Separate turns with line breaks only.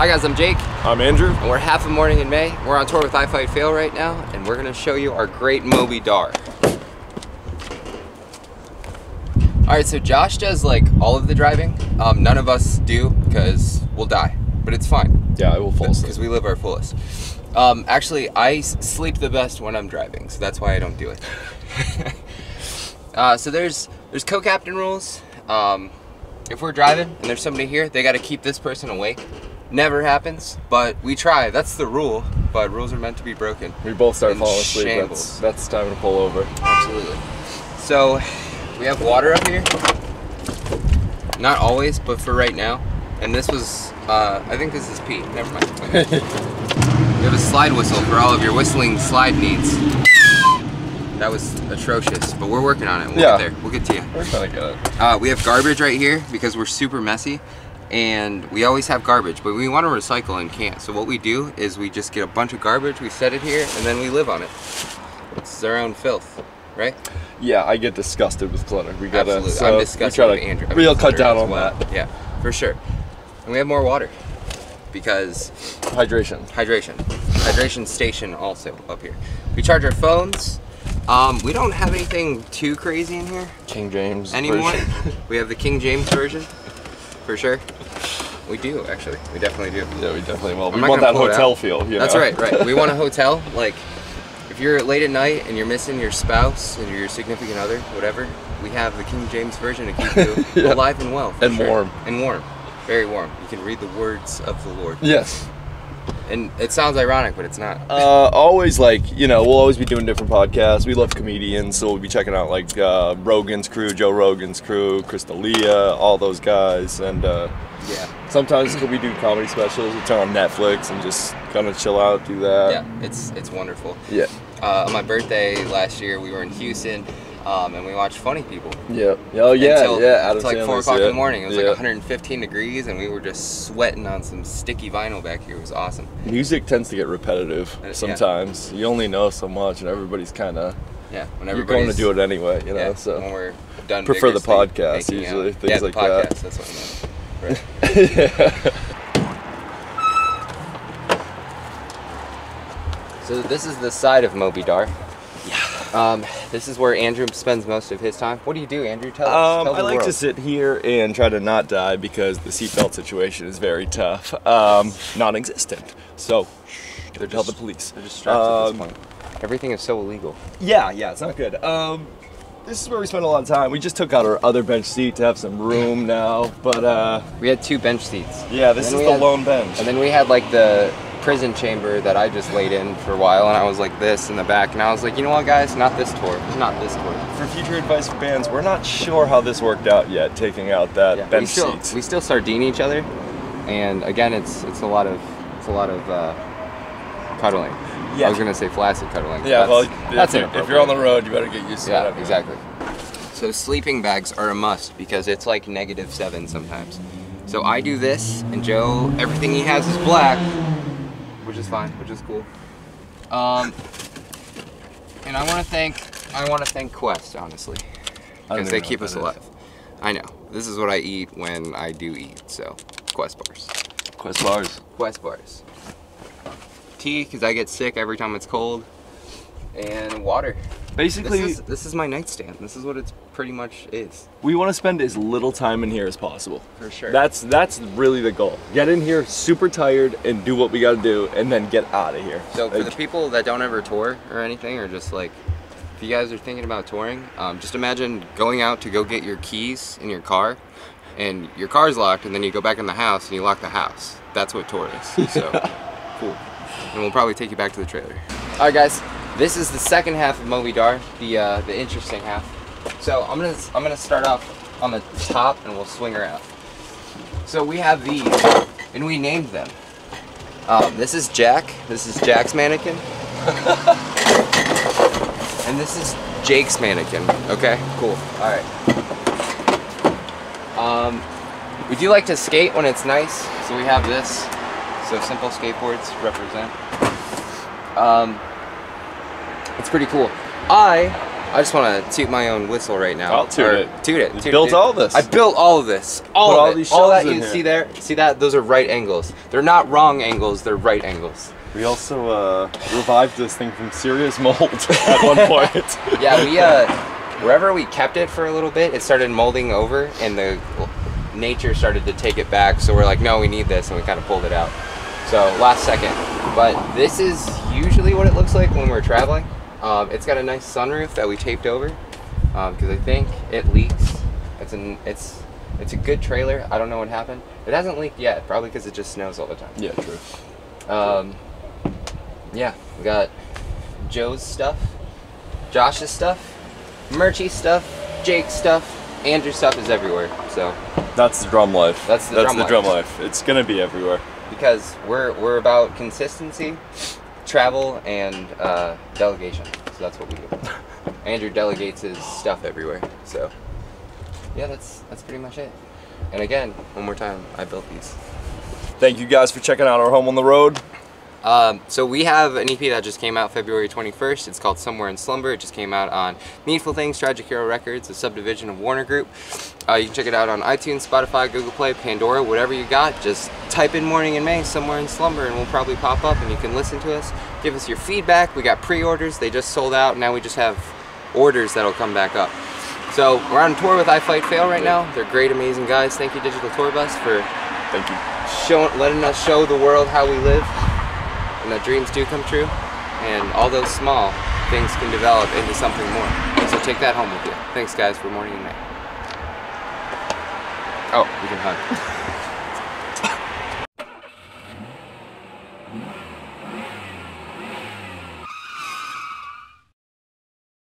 Hi guys, I'm Jake,
I'm Andrew.
and we're half a morning in May. We're on tour with I Fight Fail right now, and we're gonna show you our great Moby Dar. All right, so Josh does like all of the driving. Um, none of us do because we'll die, but it's fine
Yeah, I will fall
because we live our fullest. Um, actually, I sleep the best when I'm driving, so that's why I don't do it. uh, so there's there's co-captain rules. Um, if we're driving and there's somebody here, they got to keep this person awake. Never happens, but we try. That's the rule. But rules are meant to be broken.
We both start falling asleep. That's, that's time to pull over.
Absolutely. So we have water up here. Not always, but for right now. And this was, uh, I think this is pee. Never mind. we have a slide whistle for all of your whistling slide needs. That was atrocious, but we're working on it. We'll
Yeah.
get there. We'll get to you.
We're trying to get it.
Uh, we have garbage right here because we're super messy and we always have garbage, but we want to recycle and can't. So what we do is we just get a bunch of garbage, we set it here, and then we live on it. It's our own filth, right?
Yeah, I get disgusted with clutter. We gotta.
Absolutely.
So
I'm disgusted with Andrew.
We'll cut down on
well.
that.
Yeah, for sure. And we have more water because
Hydration.
hydration. Hydration station also up here. We charge our phones. Um, we don't have anything too crazy in here
King James.
anymore.
version.
we have the King James version, for sure. We do actually. We definitely do.
yeah, we definitely will.
I'm
We want that hotel feel. You
That's
know?
right, right. We want a hotel. Like, if you're late at night and you're missing your spouse and your significant other, whatever, we have the King James version to keep you
Yeah.
alive and well.
And
sure.
warm.
And warm. Very warm. You can read the words of the Lord.
Yes.
And it sounds ironic, but it's not.
Uh, always like you know, we'll always be doing different podcasts. We love comedians, so we'll be checking out like uh, Rogan's crew, Joe Rogan's crew, Crystalia, all those guys, and uh,
yeah.
sometimes we do comedy specials. We turn on Netflix and just kind of chill out, do that.
Yeah, it's it's wonderful.
Yeah.
Uh, on my birthday last year, we were in Houston, um, and we watched Funny People.
Yeah. Oh yeah.
until,
yeah.
Until like four o'clock in the morning. It was
yeah.
like 115 degrees, and we were just sweating on some sticky vinyl back here. It was awesome.
Music tends to get repetitive
Uh, yeah.
sometimes. You only know so much, and everybody's kind of
Yeah, when
you're going to do it anyway. You know.
yeah, when
so.
we're done.
Prefer the podcast usually,
out.
things
yeah,
like that.
podcast, That's what I meant. Right. So this is the side of Moby Dar. Um, this is where Andrew spends most of his time. What do you do, Andrew? Tell us.
Um,
Tell
I like to sit here and try to not die because the seatbelt situation is very tough, um, non-existent. So,
They're
tell the police.
They're just strapped at
Um,
this point. Everything is so illegal.
Yeah, yeah, it's not good. Um, this is where we spend a lot of time. We just took out our other bench seat to have some room now, but uh,
We had two bench seats.
yeah, this is the
had-
lone bench.
And then we had like the prison chamber that I just laid in for a while, and I was like this in the back, and I was like, you know what, guys, not this tour, not this tour.
For future advice for bands, we're not sure how this worked out yet, taking out that
Yeah, we
bench
still
seats.
we still sardine each other, and again, it's it's a lot of it's a lot of uh, cuddling.
Yeah.
I was gonna say flaccid cuddling.
yeah,
that's,
well,
that's
if, if you're on the road, you better get used to
Yeah,
it.
exactly. So sleeping bags are a must because it's like negative seven sometimes. So I do this, and Joe, everything he has is black, is fine, which is cool. Um, and I want to thank I want to thank Quest honestly because they keep us
that is.
alive. I know this is what I eat when I do eat. So Quest bars,
Quest bars.
Quest bars. Tea because I get sick every time it's cold, and water.
Basically,
This is this is my nightstand. This is what it's pretty much is.
we want to spend as little time in here as possible.
For sure.
That's that's really the goal. Get in here super tired and do what we got to do, and then get out of here.
So for the people that don't ever tour or anything, or just like, if you guys are thinking about touring, um, just imagine going out to go get your keys in your car, and your car's locked, and then you go back in the house and you lock the house. That's what tour is. So cool. And we'll probably take you back to the trailer. All right, guys. This is the second half of Moby Dar, the uh, the interesting half. So I'm gonna I'm gonna start off on the top, and we'll swing around. So we have these, and we named them. Um, this is Jack. This is Jack's mannequin. and this is Jake's mannequin. Okay, cool. All right. Um, we do like to skate when it's nice, so we have this. So simple skateboards represent. Um, pretty cool. I I just want to toot my own whistle right now.
I'll toot
Or
it.
Toot it. Toot it,
built
dude.
all this.
I built all of this. All
Put
of
all
it.
these
all that you
here.
see there. See that? Those are right angles. They're not wrong angles. They're right angles.
We also uh, revived this thing from serious mold at one point.
Yeah, we uh, wherever we kept it for a little bit, it started molding over, and the nature started to take it back. So we're like, no, we need this, and we kind of pulled it out. So last second, but this is usually what it looks like when we're traveling. Um, it's got a nice sunroof that we taped over because I think it leaks. It's an it's it's a good trailer. I don't know what happened. It hasn't leaked yet, probably because it just snows all the time.
yeah, true.
Um, yeah, we got Joe's stuff, Josh's stuff, Murchy stuff, Jake's stuff, Andrew's stuff is everywhere. So
That's the drum life.
That's the
That's
drum
the
life.
drum life. It's gonna be everywhere.
because we're we're about consistency, travel, and uh, delegation. So that's what we do. Andrew delegates his stuff everywhere. So yeah, that's that's pretty much it. And again, one more time, I built these.
Thank you guys for checking out our home on the road.
Um, so we have an EP that just came out February 21st. It's called Somewhere in Slumber. It just came out on Needful Things, Tragic Hero Records, a subdivision of Warner Group. Uh, you can check it out on iTunes, Spotify, Google Play, Pandora, whatever you got. Just type in Morning in May, Somewhere in Slumber, and we'll probably pop up and you can listen to us. Give us your feedback. We got pre-orders. They just sold out. Now we just have orders that'll come back up. So we're on tour with I Fight Fail right now. They're great, amazing guys. Thank you, Digital Tour Bus, for
Thank you.
showing, letting us show the world how we live, and that dreams do come true, and all those small things can develop into something more. So take that home with you. Thanks, guys, for morning and night. Oh, we can hug.